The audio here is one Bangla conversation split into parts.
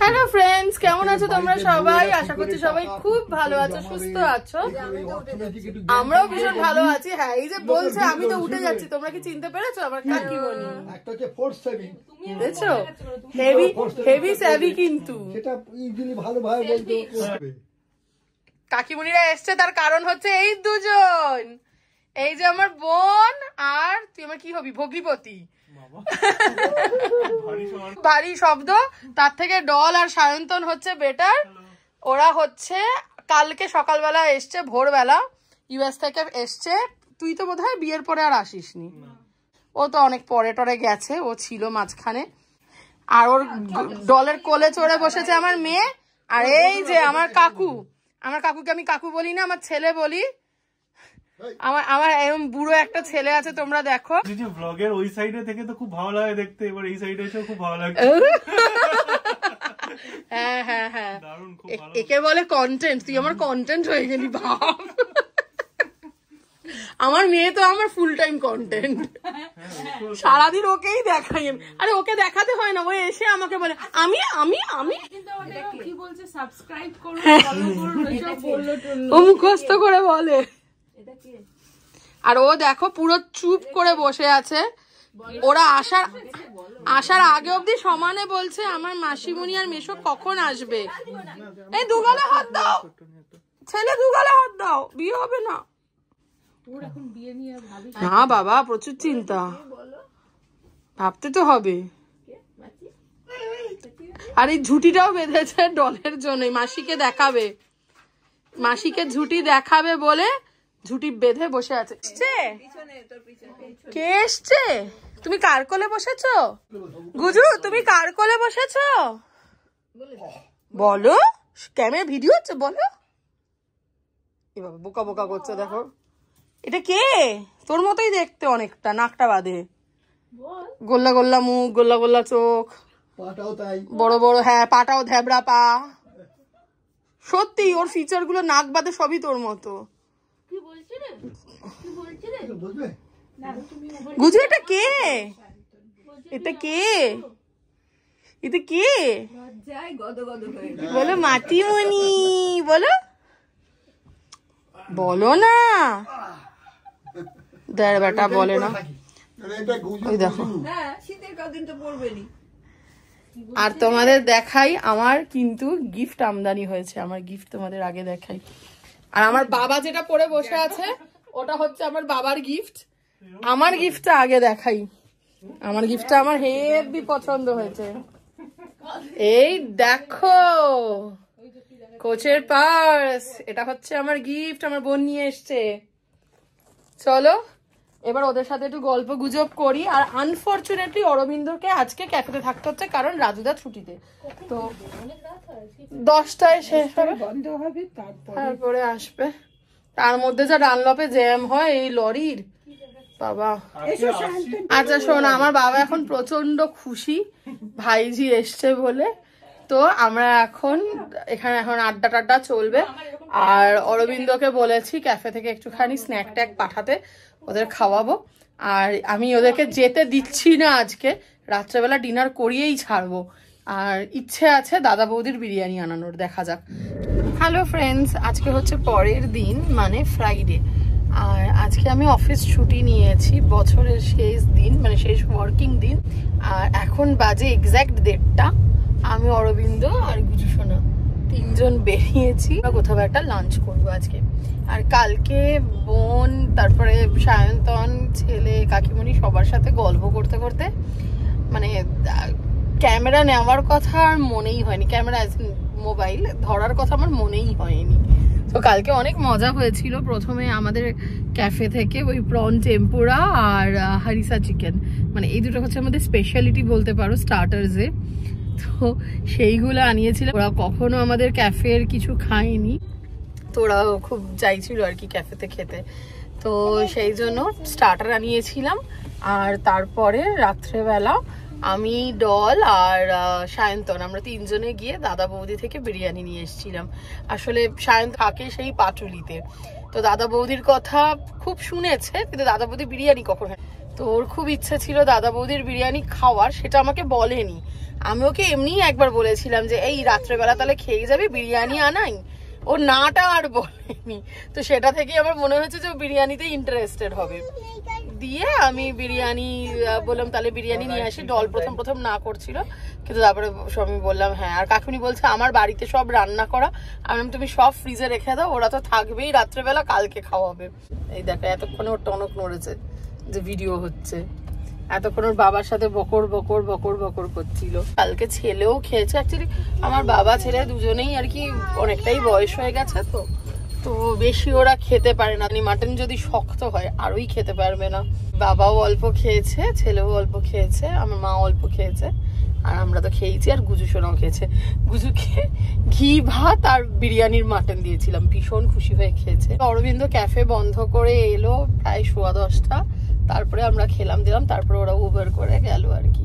হ্যালো ফ্রেন্ডস কেমন আছো তোমরা সবাই? আশা করছি সবাই খুব ভালো আছো সুস্থ আছো? আমরাও ভীষণ ভালো আছি। হ্যাঁ এই যে বলছে আমি তো উঠে যাচ্ছি। তোমরা কি চিনতে পেরেছ? আমার কাকি বলি? একটা হচ্ছে ফোর্স সেভিং বুঝেছ হেভি হেভি স্যাভি কিন্তু। সেটা ইজিলি ভালোভাবে বলতে করবে কাকিমুনিরা এসছে তার কারণ হচ্ছে এই দুজন। এই যে আমার বোন আর তুই আমার কি হবি? ভগ্নিপতি। ভারী শব্দ, তার থেকে ডল আর সায়ন্তন হচ্ছে বেটার ওরা হচ্ছে, কালকে সকালবেলা এসছে, ভোরবেলা ইউএস থেকে এসছে। তুই তো বোধহয় বিয়ের পরে আর আসিসনি। ও তো অনেক পরে টরে গেছে, ও ছিল মাঝখানে। আর ওর ডলের কোলে চড়ে বসেছে আমার মেয়ে। আর এই যে আমার কাকু, আমার কাকুকে আমি কাকু বলি না, আমার ছেলে বলি। আমার আমার এরকম বুড়ো একটা ছেলে আছে তোমরা দেখো। যে ব্লগের ওই সাইডে থেকে তো খুব ভালো লাগে দেখতে এবার এই সাইডে এসেও খুব ভালো লাগে হ্যাঁ হ্যাঁ হ্যাঁ। দারুণ খুব এ- ভালো একে বলে কন্টেন্ট তুই আমার কন্টেন্ট হয়ে গেলি ভাব আমার মেয়ে তো আমার ফুল টাইম কন্টেন্ট সারাদিন ওকেই দেখাই আমি। আরে ওকে দেখাতে হয় না ও এসে আমাকে বলে আমি আমি আমি? ও মুখস্থ করে বলে। আর ও দেখো পুরো চুপ করে বসে আছে। ওরা আসার আসার আগে অবধি সমানে বলছে আমার মাসিমণি আর মেশো কখন আসবে? এই দুগালে হাত দাও। ছেলে দুগালে হাত দাও। বিয়ে হবে না। তোর এখন বিয়ে নিয়ে ভাবি না। বাবা প্রচুর চিন্তা। ভাবতে তো হবে। আর এই ঝুটিটাও বেঁধেছে ডলের জন্য মাসিকে দেখাবে। মাসিকে ঝুটি দেখাবে বলে ঝুটি বেঁধে বসে আছে? কে এসছে? তুমি কার কোলে বসেছ? গুজু তুমি কার কোলে বসেছ? বলো ক্যামেরা ভিডিও হচ্ছে বলো। এ বাবা বোকা বোকা করছে দেখো। এটা কে? তোর মতোই দেখতে অনেকটা নাকটা বাঁধে। গোল্লা গোল্লা মুখ গোল্লা গোল্লা চোখ। বড় বড় হ্যাঁ পাটাও ধ্যাবড়া পা। সত্যি ওর ফিচারগুলো নাক বাঁধে সবই তোর মতো। গুজু এটা কে? এটা কে? এটা কে? বলো মাটিমণি বলো। বলো না। দেড় বেটা বলে না ওই দেখো আর তোমাদের দেখাই আমার কিন্তু গিফট আমদানি হয়েছে। আমার গিফট তোমাদের আগে দেখাই। আর আমার বাবা যেটা পরে বসে আছে, ওটা হচ্ছে আমার বাবার গিফট আমার গিফটটা আগে দেখাই। আমার গিফটটা আমার হেভি পছন্দ হয়েছে। এই দেখো, কোচের পার্স। এটা হচ্ছে আমার গিফট আমার বোন নিয়ে এসছে। চলো এবার ওদের সাথে একটু গল্প গুজব করি। আর আনফরচুনেটলি অরবিন্দকে আজকে ক্যাফেতে থাকতে হচ্ছে কারণ রাজুদা ছুটিতে। তো দশটায় শেষ হবে। বন্ধ হবে তারপরে আসবে। তার মধ্যে যা ডানলপে জ্যাম হয় এই লরির। বাবা। আচ্ছা শোন আমার বাবা এখন প্রচণ্ড খুশি। ভাইজি এসছে বলে। তো আমরা এখন এখানে এখন আড্ডা টাড্ডা চলবে। আর অরবিন্দকে বলেছি ক্যাফে থেকে একটুখানি স্ন্যাক ট্যাক পাঠাতে ওদের খাওয়াবো। আর আমি ওদেরকে যেতে দিচ্ছি না আজকে রাত্রেবেলা ডিনার করিয়েই ছাড়বো। আর ইচ্ছে আছে দাদা বৌদির বিরিয়ানি আনানোর দেখা যাক। হ্যালো ফ্রেন্ডস আজকে হচ্ছে পরের দিন মানে ফ্রাইডে আর আজকে আমি অফিস ছুটি নিয়েছি বছরের শেষ দিন মানে শেষ ওয়ার্কিং দিন। আর এখন বাজে এক্স্যাক্ট দেড়টা। আমি অরবিন্দ আর গুজু সোনা। তিনজন বেরিয়েছি। কোথাও একটা লাঞ্চ করব আজকে। আর কালকে বোন, তারপরে সায়ন্তন, ছেলে, কাকিমণি সবার সাথে গল্প করতে করতে মানে ক্যামেরা নেওয়ার কথা আর মনেই হয়নি। ক্যামেরা মোবাইল ধরার কথা আমার মনেই হয়নি। তো কালকে অনেক মজা হয়েছিল। প্রথমে আমাদের ক্যাফে থেকে ওই প্রন টেম্পুরা আর হারিসা চিকেন মানে এই দুটো হচ্ছে আমাদের স্পেশালিটি বলতে পারো স্টার্টার্সে তো সেইগুলো আনিয়েছিল। ওরা কখনো আমাদের ক্যাফের কিছু খায়নি। তো ওরা খুব চাইছিল আর কি ক্যাফেতে খেতে। তো সেই জন্য স্টার্টার আনিয়েছিলাম। আর তারপরে রাত্রেবেলা আমি ডল আর সায়ন্তন। আমরা তিনজনে গিয়ে দাদা বৌদি থেকে বিরিয়ানি নিয়ে এসেছিলাম। আসলে সায়ন্ত থাকে সেই পাটুলিতে। তো দাদা বৌদির কথা খুব শুনেছে, কিন্তু দাদা বৌদি বিরিয়ানি কখন খায়? তো ওর খুব ইচ্ছে ছিল দাদা বৌদির বিরিয়ানি খাওয়ার, সেটা আমাকে বলেনি। আমি ওকে এমনিই একবার বলেছিলাম যে, এই রাত্রেবেলা তাহলে খেয়ে যাবে, বিরিয়ানি আনাই। ও নাটা আর বলেনি। তো সেটা থেকেই আমার মনে হয়েছে যে বিরিয়ানিতে ইন্টারেস্টেড হবে। দিয়ে আমি বিরিয়ানি বললাম, তাহলে বিরিয়ানি নিয়ে আসি। ডল প্রথম প্রথম না করছিল। কিন্তু তারপরে সব আমি বললাম হ্যাঁ। আর কাকুনি বলছে, আমার বাড়িতে সব রান্না করা। আমি তুমি সব ফ্রিজে রেখে দাও। ওরা তো থাকবেই রাত্রেবেলা, কালকে খাওয়াবে। এই দেখো, এতক্ষণে ওর টনক নড়েছে যে ভিডিও হচ্ছে। এতক্ষণ ওর বাবার সাথে বকর বকর বকর বকর করছিল। কালকে ছেলেও খেয়েছে। অ্যাকচুয়ালি আমার বাবা, ছেলে দুজনেই আর কি অনেকটাই বয়স হয়ে গেছে তো। তো বেশি ওরা খেতে পারে না। আপনি মাটন যদি শক্ত হয় আরোই খেতে পারবে না। বাবাও অল্প খেয়েছে, ছেলেও অল্প খেয়েছে, আমার মা অল্প খেয়েছে। আর আমরা তো খেয়েছি আর গুজু সোনাও খেয়েছে। গুজুকে ঘি, ভাত আর বিরিয়ানির মাটন দিয়েছিলাম। ভীষণ খুশি হয়ে খেয়েছে। অরবিন্দ ক্যাফে বন্ধ করে এলো প্রায় সোয়া দশটা। তারপরে আমরা খেলাম দিলাম তারপরে ওরা উবার করে গেল আর কি।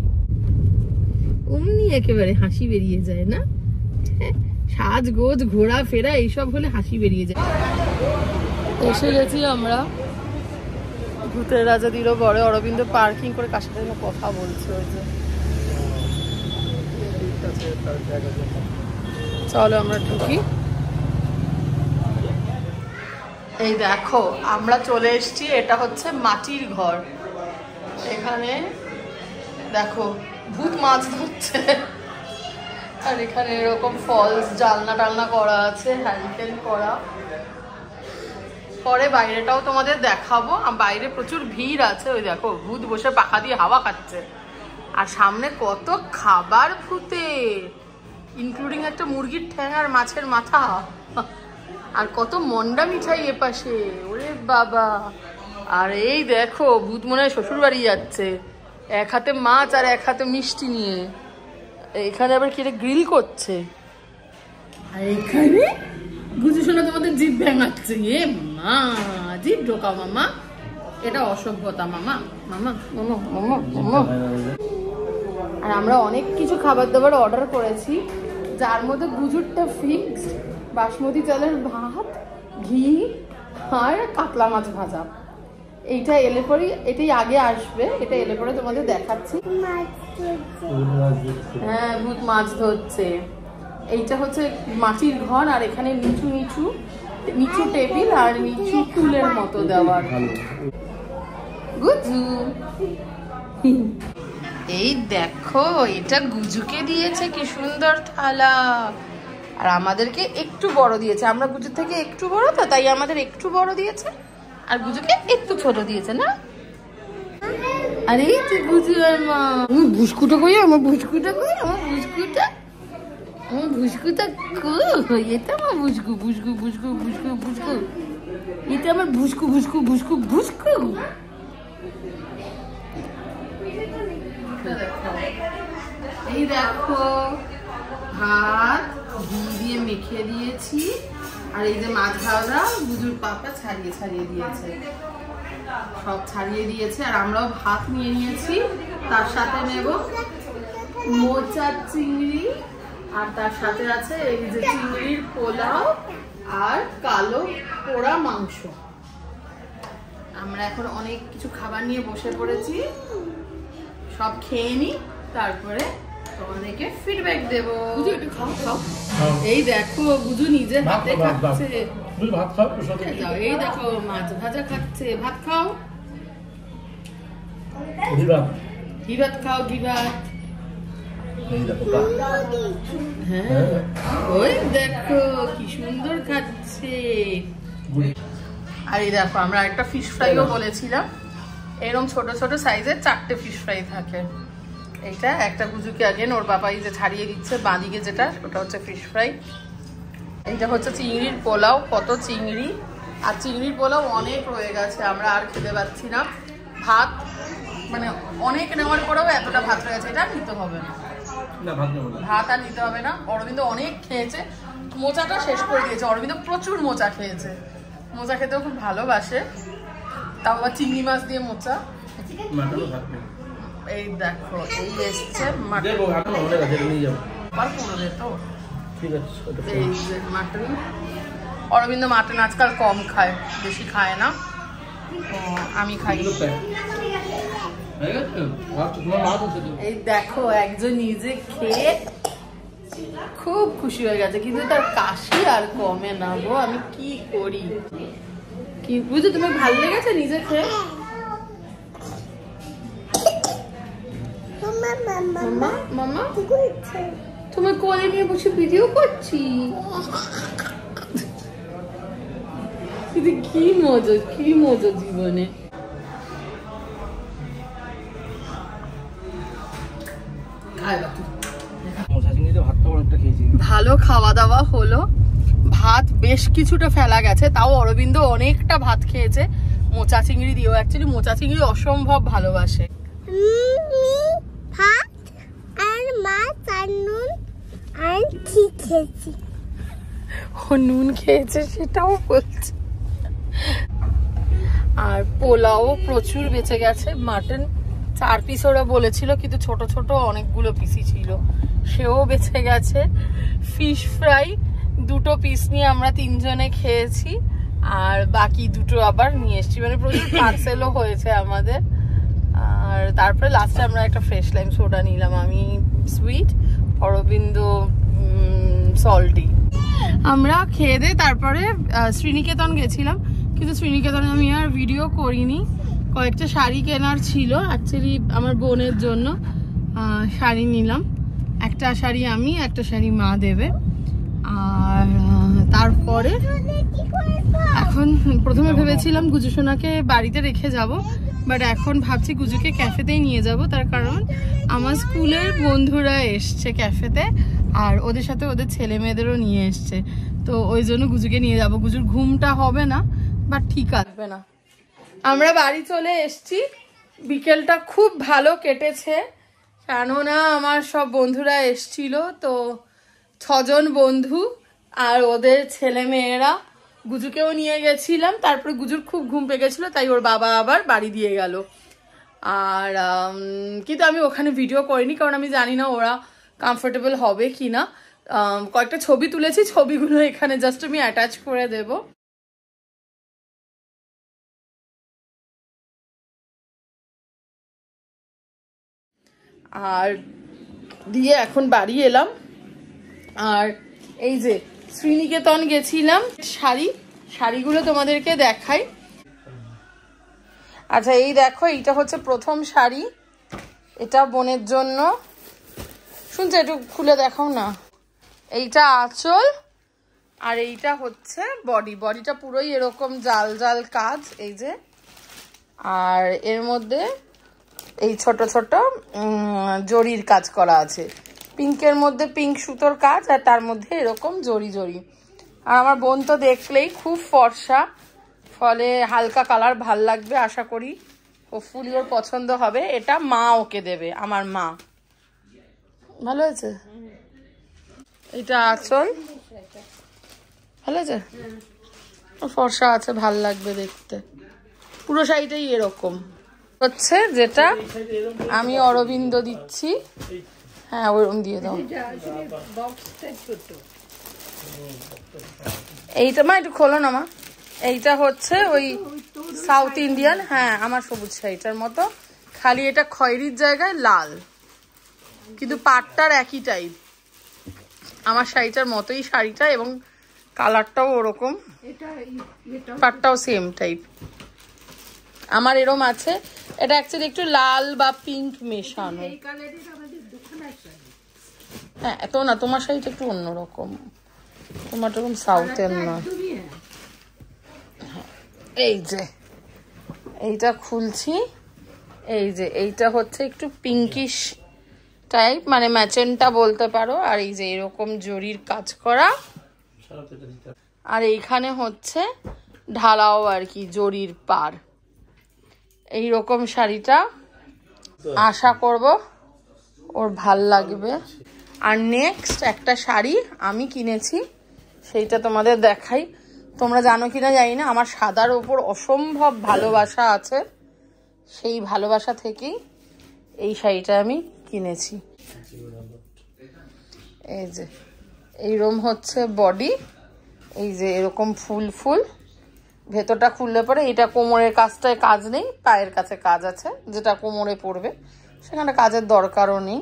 অমনি একেবারে হাসি বেরিয়ে যায় না? সাজগোজ ঘোরা ফেরা এইসব হলে হাসি বেরিয়ে যায়। এসে গেছি আমরা। ভূতের রাজা দিল বড় অরবিন্দ পার্কিং করে কার সাথে কথা বলছে ওই যে। চলো আমরা ঢুকি। এই দেখো, আমরা চলে এসেছি, এটা হচ্ছে মাটির ঘর। এখানে, দেখো, ভূত মাছ ধরছে। আর এখানে এরকম ফলস জালনা টালনা করা আছে হ্যান্ডেল করা। পরে বাইরেটাও তোমাদের দেখাবো। বাইরে প্রচুর ভিড় আছে, ওই দেখো, ভূত বসে পাখা দিয়ে হাওয়া খাচ্ছে। আর সামনে কত খাবার ভূতে ইনক্লুডিং একটা মুরগির ঠ্যাং আর মাছের মাথা। আর কত মন্ডা মিঠাই এপাশে ওরে বাবা। আর এই দেখো, ভূত মনে হয় শ্বশুর বাড়ি যাচ্ছে। এক হাতে মাছ আর এক হাতে মিষ্টি নিয়ে। এখানে আবার কি গ্রিল করছে? আর এখানে গুজু শোনা তোমাদের জিভ ভেঙাচ্ছে। এ মা, জিভ ঢোকা মামা। এটা অসভ্যতা মামা। মামা মামা মামা মামা। আর আমরা অনেক কিছু খাবার দাবার অর্ডার করেছি। যার মধ্যে গুজুরটা ফিক্সড বাসমতি চালের ভাত ঘি আর কাতলা মাছ ভাজা। এইটা এলে পরেই এটাই আগে আসবে এটা এলে পরে তোমাদের দেখাচ্ছি। হ্যাঁ ভূত মাছ ধরছে। এইটা হচ্ছে মাটির ঘর আর এখানে নিচু নিচু নিচু টেবিল আর নিচু টুলের মতো দেওয়ার গুজু। এই দেখো এটা গুজুকে দিয়েছে কি সুন্দর থালা। আর আমাদেরকে একটু বড় দিয়েছে। আমরা গুজুর থেকে একটু বড়, তো তাই আমাদের একটু বড় দিয়েছে। আর গুজুকে একটু ছোট দিয়েছে, না? আরে যে গুজু আর মা। আমার ভুসকুটা কই? আমার ভুসকুটা কই? আমার ভুসকুটা? আমার ভুসকুটা কই? এটা আমার ভুসকু ভুসকু ভুসকু ভুসকু ভুসকু। এটা আমার ভুসকু ভুসকু ভুসকু ভুসকু। এই দেখো। ভাত, ঘি দিয়ে মেখে দিয়েছি। আর এই যে ভাজা বুজুর পাপা ছাড়িয়ে ছাড়িয়ে দিয়েছে। সব ছাড়িয়ে দিয়েছে। আর আমরাও ভাত নিয়ে নিয়েছি। তার সাথে নেব মোচার চিংড়ি। আর তার সাথে আছে এই যে চিংড়ির পোলাও আর কালো পোড়া মাংস। আমরা এখন অনেক কিছু খাবার নিয়ে বসে পড়েছি। সব খেয়ে নি, তারপরে তোমাদেরকে ফিডব্যাক দেব। বুঝু একটু খাও খাও। এই দেখো বুঝু নিজে হাতে খাচ্ছে। ভাত খাও এই দেখো মাছ ভাজা খাচ্ছে। ভাত খাও। দিবা ঘি ভাত খাও ঘি ভাত পা। হ্যাঁ। ওই দেখো কি সুন্দর খাচ্ছে। আর এই দেখো আমরা একটা ফিশ ফ্রাইও বলেছিলাম। এরকম ছোট ছোট সাইজের চারটে ফিশ ফ্রাই থাকে। এইটা একটা গুজুকে আগেন ওর বাবাই যে ছাড়িয়ে দিচ্ছে বাঁদিকে যেটা ওটা হচ্ছে ফিশ ফ্রাই এইটা হচ্ছে চিংড়ির পোলাও কত চিংড়ি? আর চিংড়ির পোলাও অনেক রয়ে গেছে আমরা আর খেতে পাচ্ছি না। ভাত মানে অনেক নেওয়ার পরেও এতটা ভাত রয়ে গেছে এটা নিতে হবে না। ভাত আর নিতে হবে না। অরবিন্দ অনেক খেয়েছে। মোচাটা শেষ করে দিয়েছে। অরবিন্দ প্রচুর মোচা খেয়েছে। মোচা খেতেও খুব ভালোবাসে। তাও আবার চিংড়ি মাছ দিয়ে মোচা। এই দেখো এই এসছে মাটন। অরবিন্দ মাটন আজকাল কম খায় বেশি খায় না। আমি খাই। এই দেখো একজন নিজে খেয়ে খুব খুশি হয়ে গেছে কিন্তু তার কাশি আর কমে না গো আমি কি করি? কি বুঝো তুমি ভালো লেগেছে নিজে খেয়ে? মামা মামা? তুমি কোলে নিয়ে বসে ভিডিও করছি। কি মজা কি মজা জীবনে। ভালো খাওয়া দাওয়া হলো। ভাত বেশ কিছুটা ফেলা গেছে তাও অরবিন্দ অনেকটা ভাত খেয়েছে। মোচা চিংড়ি দিয়েও অ্যাকচুয়ালি মোচা চিংড়ি অসম্ভব ভালোবাসে ভাত আর মাছ আর নুন আর কি খেয়েছি। ও নুন খেয়েছে, সেটাও বলছে। আর পোলাও প্রচুর বেঁচে গেছে। মাটন চার পিস ওরা বলেছিল, কিন্তু ছোট ছোট অনেকগুলো পিসি ছিল। সেও বেঁচে গেছে। ফিশ ফ্রাই দুটো পিস নিয়ে আমরা তিনজনে খেয়েছি। আর বাকি দুটো আবার নিয়ে এসেছি। মানে প্রচুর পার্সেলও হয়েছে আমাদের। আর তারপরে লাস্টে আমরা একটা ফ্রেশ লাইম সোডা নিলাম। আমি সুইট অরবিন্দ সল্টি আমরা খেয়ে দিয়ে তারপরে শ্রীনিকেতন গেছিলাম। কিন্তু শ্রীনিকেতনে আমি আর ভিডিও করিনি। কয়েকটা শাড়ি কেনার ছিল অ্যাকচুয়ালি আমার বোনের জন্য শাড়ি নিলাম। একটা শাড়ি আমি, একটা শাড়ি মা দেবে। আর তারপরে এখন প্রথমে ভেবেছিলাম গুজুসোনাকে বাড়িতে রেখে যাব বাট এখন ভাবছি গুজুকে ক্যাফেতেই নিয়ে যাব। তার কারণ, আমার স্কুলের বন্ধুরা এসছে ক্যাফেতে আর ওদের সাথে ওদের ছেলে মেয়েদেরও নিয়ে এসছে। তো ওই জন্য গুজুকে নিয়ে যাব। গুজুর ঘুমটা হবে না বাট ঠিক আসবে না। আমরা বাড়ি চলে এসছি। বিকেলটা খুব ভালো কেটেছে। কেননা আমার সব বন্ধুরা এসছিল, তো ছজন বন্ধু আর ওদের ছেলে মেয়েরা। গুজুকেও নিয়ে গেছিলাম। তারপরে গুজুর খুব ঘুম পেয়ে গেছিল তাই ওর বাবা আবার বাড়ি দিয়ে গেল। আর কিন্তু আমি ওখানে ভিডিও করিনি, কারণ আমি জানি না ওরা কমফোর্টেবল হবে কি না কয়েকটা ছবি তুলেছি, ছবিগুলো এখানে জাস্ট আমি অ্যাটাচ করে দেবো। আর দিয়ে এখন বাড়ি এলাম। আর এই যে শ্রীনিকেতন গেছিলাম, শাড়ি, শাড়িগুলো তোমাদেরকে দেখাই। আচ্ছা এই দেখো, এইটা হচ্ছে প্রথম শাড়ি। এটা বোনের জন্য। শুনছো, একটু খুলে দেখাও না। এইটা আঁচল আর এইটা হচ্ছে বডি বডিটা পুরোই এরকম জাল জাল কাজ, এই যে। আর এর মধ্যে এই ছোট ছোট জরির কাজ করা আছে। পিঙ্কের মধ্যে পিঙ্ক সুতোর কাজ আর তার মধ্যে এরকম জরি জরি। আর আমার বোন তো দেখলেই খুব ফর্সা। ফলে হালকা কালার ভালো লাগবে, আশা করি। হোপফুলি ওর পছন্দ হবে। এটা মা ওকে দেবে, আমার মা। ভালো হয়েছে এটা আচল। ভালো আছে? ফর্সা আছে ভালো লাগবে দেখতে। পুরো শাড়িটাই এরকম। হচ্ছে যেটা আমি অরবিন্দ দিচ্ছি। হ্যাঁ ওরকম দিয়ে দাও। এইটা মা একটু খোলো না মা। এইটা হচ্ছে ওই সাউথ ইন্ডিয়ান হ্যাঁ আমার সবুজ শাড়িটার মতো। খালি এটা খয়েরির জায়গায় লাল। কিন্তু পাটটার একই টাইপ আমার শাড়িটার মতোই শাড়িটা এবং কালারটাও ওরকম। পাটটাও সেম টাইপ আমার এরম আছে। এটা অ্যাকচুয়ালি একটু লাল বা পিঙ্ক মেশানো। হ্যাঁ এত না তোমার শাড়িটা একটু অন্যরকম। তোমার এরকম সাউথের নয় এই যে এইটা খুলছি। এই যে এইটা হচ্ছে একটু পিঙ্কিশ টাইপ মানে ম্যাচেনটা বলতে পারো, আর এই যে এরকম জরির কাজ করা। আর এইখানে হচ্ছে ঢালাও আর কি, জরির পার। এই রকম শাড়িটা আশা করব ওর ভালো লাগবে। আর নেক্সট একটা শাড়ি আমি কিনেছি, সেইটা তোমাদের দেখাই। তোমরা জানো কিনা জানি না, আমার সাদার ওপর অসম্ভব ভালোবাসা আছে। সেই ভালোবাসা থেকেই এই শাড়িটা আমি কিনেছি। এই যে এইরকম হচ্ছে বডি এই যে এরকম ফুল ফুল। ভেতরটা খুললে পরে এটা কোমরের কাজটায় কাজ নেই, পায়ের কাছে কাজ আছে, যেটা কোমরে পড়বে। সেখানে কাজের দরকারও নেই।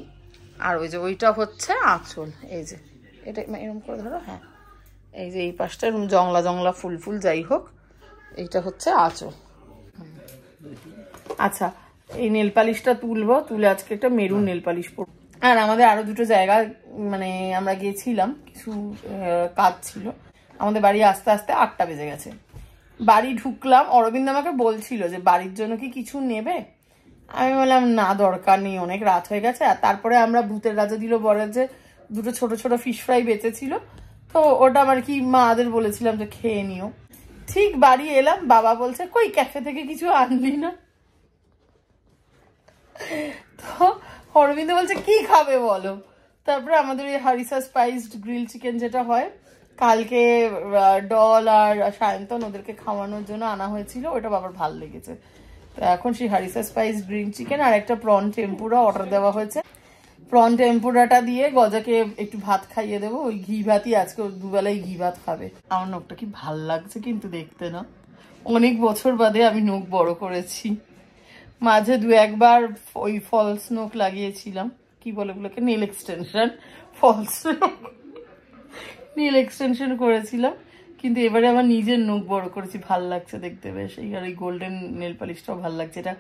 আর ওই যে ওইটা হচ্ছে আঁচল, এই যে। এটা এরকম করে ধরো হ্যাঁ। এই যে এই পাশটা এরকম জংলা জংলা ফুল ফুল, যাই হোক, এইটা হচ্ছে আঁচল। আচ্ছা এই নেল পালিশটা তুলবো তুলে আজকে একটা মেরুন নেল পালিশ পরবো। আর আমাদের আরও দুটো জায়গা মানে আমরা গিয়েছিলাম কিছু কাজ ছিল। আমাদের বাড়ি আস্তে আস্তে আটটা বেজে গেছে। বাড়ি ঢুকলাম অরবিন্দ আমাকে বলছিল যে বাড়ির জন্য কি কিছু নেবে? আমি বললাম না দরকার নেই অনেক রাত হয়ে গেছে। আর তারপরে আমরা ভূতের রাজা দিল বলে যে দুটো ছোট ছোট ফিশ ফ্রাই বেঁচেছিল তো ওটা আমার কি মাদের বলেছিলাম যে খেয়ে নিও। ঠিক বাড়ি এলাম বাবা বলছে কই ক্যাফে থেকে কিছু আনলি না? তো অরবিন্দ বলছে, কি খাবে বলো? তারপরে আমাদের ওই হারিসা স্পাইসড গ্রিল চিকেন যেটা হয়, কালকে ডল আর সায়ন্তন ওদেরকে খাওয়ানোর জন্য আনা হয়েছিল, ওটা বাবার ভালো লেগেছে। তো এখন সেই হারিসা স্পাইস গ্রিন চিকেন আর একটা প্রন টেম্পুরা অর্ডার দেওয়া হয়েছে। প্রন টেম্পুরাটা দিয়ে গজাকে একটু ভাত খাইয়ে দেবো, ওই ঘি ভাতই আজকে দুবেলায় ঘি ভাত খাবে। আমার নখটা কি ভালো লাগছে কিন্তু দেখতে না। অনেক বছর বাদে আমি নখ বড় করেছি। মাঝে দু একবার ওই ফলস নোক লাগিয়েছিলাম। কি বলে ওগুলোকে? Nail extension false nail extension করেছিলাম। কিন্তু এবারে আমার নিজের নখ বড় করেছি, ভালো লাগছে দেখতে বেশ। এই আর এই গোল্ডেন নেল পালিশটাও ভালো লাগছে। এটা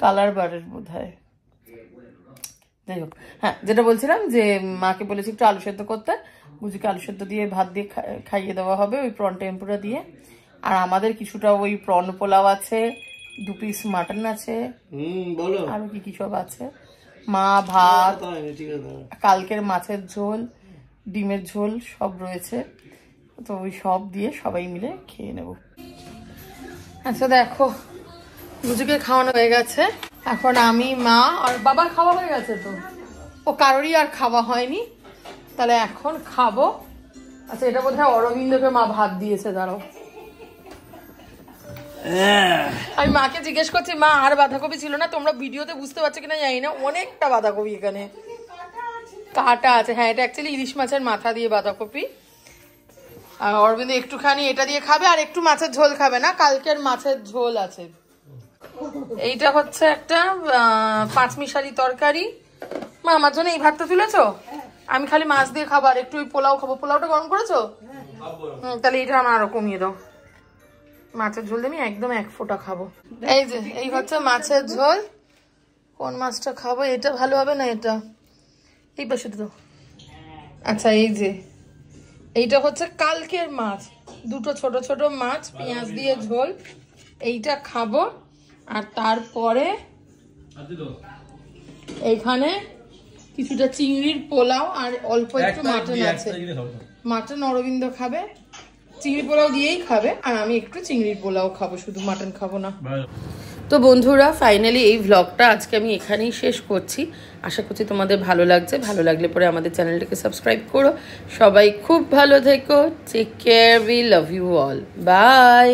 কালার বারের বোধ হয় যাই হোক হ্যাঁ যেটা বলছিলাম যে মাকে বলেছি একটু আলু সেদ্ধ করতে। বুঝিকে আলু সেদ্ধ দিয়ে ভাত দিয়ে খাইয়ে দেওয়া হবে ওই প্রন টেম্পুরা দিয়ে। আর আমাদের কিছুটা ওই প্রন পোলাও আছে। দু পিস মাটন আছে। আরও কি কি সব আছে? মা ভাত আছে। কালকের মাছের ঝোল ডিমের ঝোল সব রয়েছে। তো ওই সব দিয়ে সবাই মিলে খেয়ে নেব। আচ্ছা দেখো বুঝুকে খাওয়ানো হয়ে গেছে। এখন আমি মা আর বাবার খাওয়া হয়ে গেছে তো? ও কারোরই আর খাওয়া হয়নি। তাহলে এখন খাব। আচ্ছা এটা বোধহয় অরবিন্দকে মা ভাত দিয়েছে দাঁড়াও। আমি মাকে জিজ্ঞেস করছি মা আর বাঁধাকপি ছিল না? তোমরা ভিডিওতে বুঝতে পারছ কিনা জানি না। অনেকটা বাঁধাকপি এখানে। কাটা আছে হ্যাঁ এটা অ্যাকচুয়ালি ইলিশ মাছের মাথা দিয়ে বাঁধাকপি। আর অরবিন্দ একটুখানি এটা দিয়ে খাবে আর একটু মাছের ঝোল খাবে না? কালকের মাছের ঝোল আছে। এইটা হচ্ছে একটা পাঁচমিশালি তরকারি। মা আমার জন্য এই ভাতটা তুলেছো? আমি খালি মাছ দিয়ে খাব আর একটু ওই পোলাও খাব। পোলাওটা গরম করেছ? হুম তাহলে এটা আমার আরও কমিয়ে দাও। মাছের ঝোল দিয়ে আমি একদম এক ফোঁটা খাব। এই যে এই হচ্ছে মাছের ঝোল। কোন মাছটা খাব? এটা ভালো হবে না এটা? এই পাশে তো আচ্ছা এই যে। এইটা হচ্ছে কালকের মাছ। দুটো ছোট ছোট মাছ পেঁয়াজ দিয়ে ঝোল। এইটা খাব। আর তারপরে এইখানে কিছুটা চিংড়ির পোলাও আর অল্প একটু মাটন আছে। মাটন অরবিন্দ খাবে। চিংড়ি পোলাও দিয়েই খাবে আর আমি একটু চিংড়ির পোলাও খাব শুধু মাটন খাব না। তো বন্ধুরা ফাইনালি এই ভ্লগটা আজকে আমি এখানেই শেষ করছি। আশা করছি তোমাদের ভালো লাগছে। ভালো লাগলে পরে আমাদের চ্যানেলটাকে সাবস্ক্রাইব করো। সবাই খুব ভালো থেকো। Take care we love you all bye